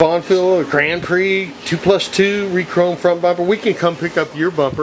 Bonfield Grand Prix, 2 plus 2, re-chrome front bumper. We can come pick up your bumper.